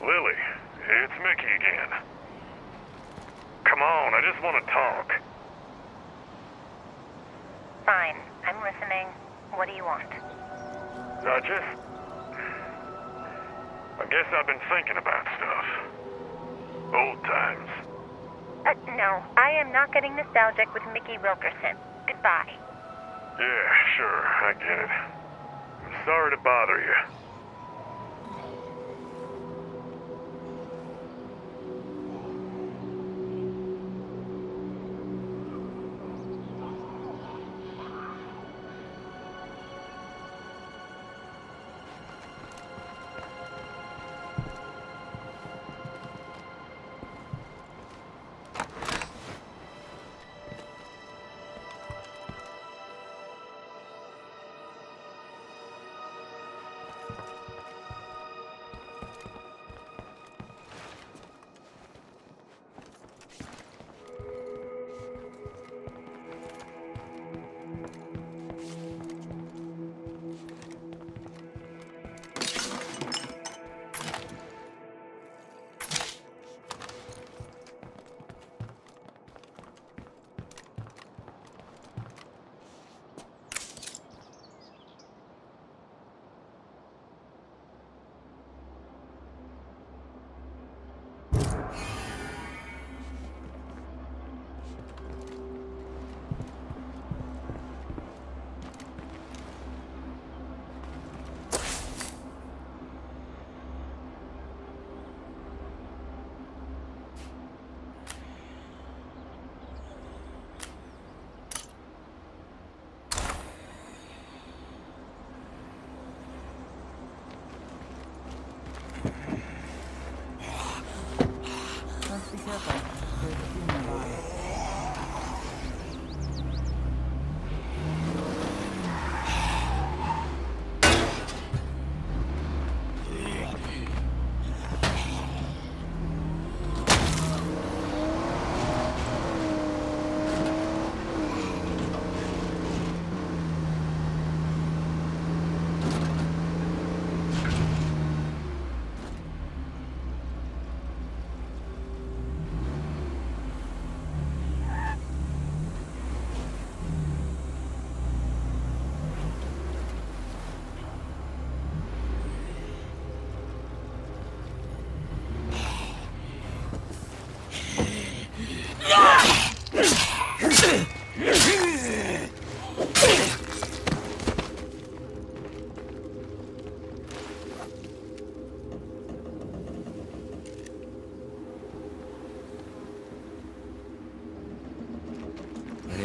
Lily, it's Mickey again. Come on, I just want to talk. Fine. I'm listening. What do you want? I just... I guess I've been thinking about stuff. Old times. Uh, no, I am not getting nostalgic with Mickey Wilkerson. Goodbye. Yeah, sure, I get it. I'm sorry to bother you.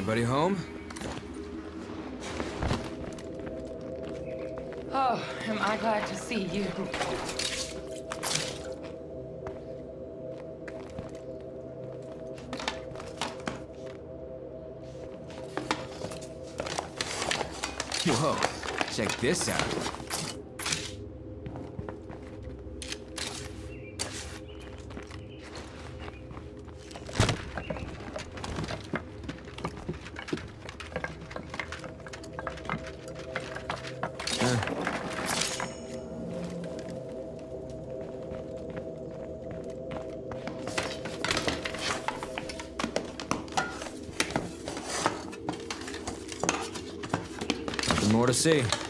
Anybody home? Oh, am I glad to see you. Whoa, check this out. To see.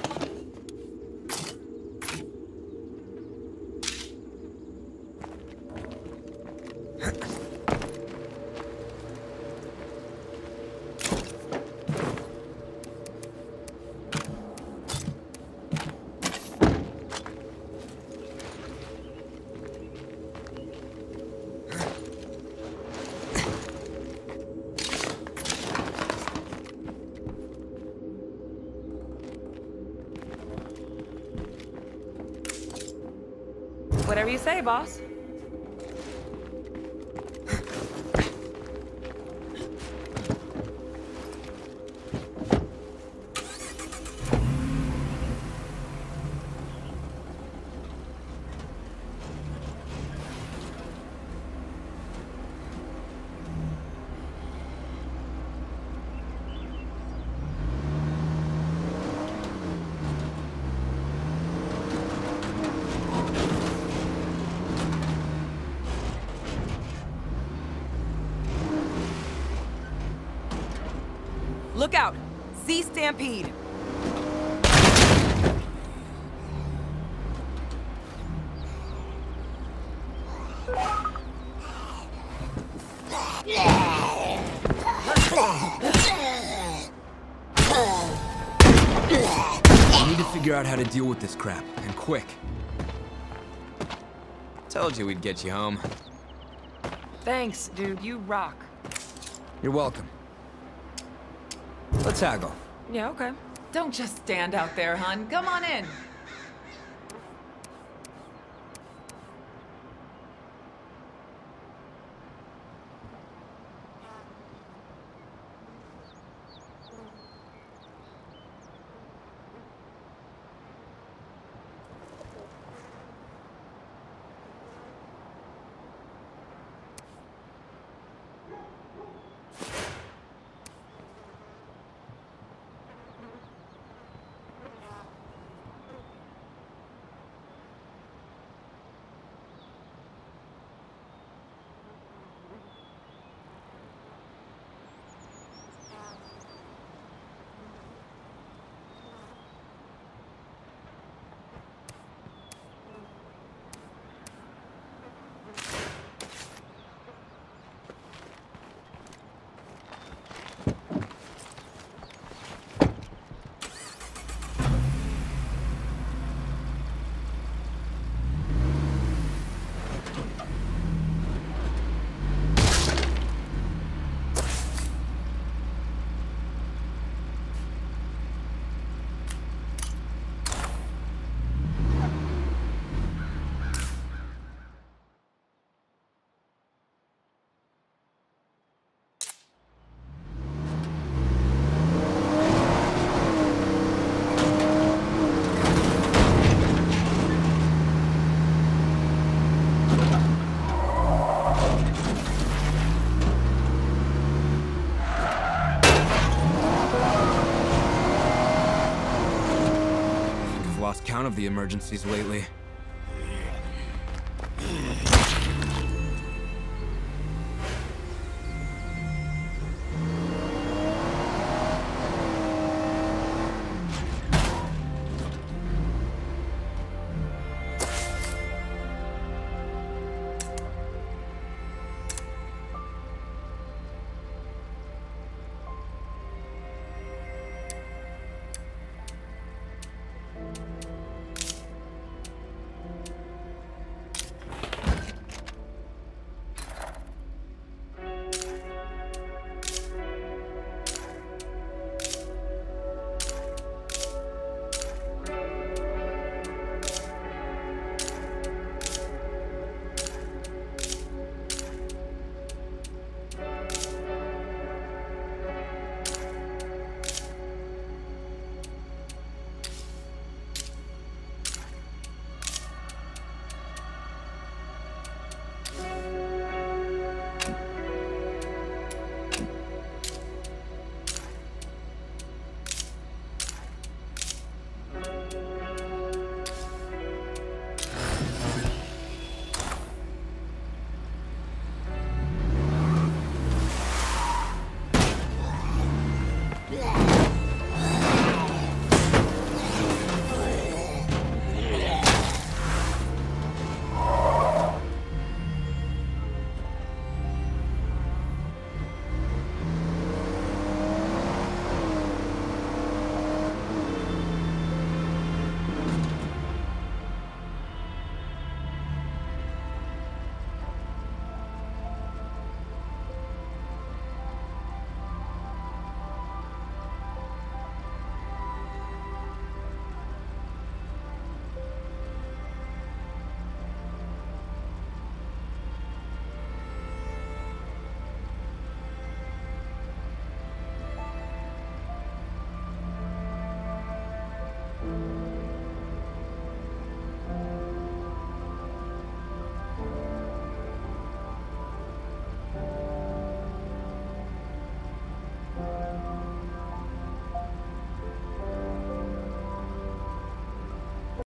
Whatever you say, boss. Look out! See Stampede! We need to figure out how to deal with this crap, and quick. Told you we'd get you home. Thanks, dude. You rock. You're welcome. Let's haggle. Yeah, okay. Don't just stand out there, hun. Come on in. I think I've lost count of the emergencies lately.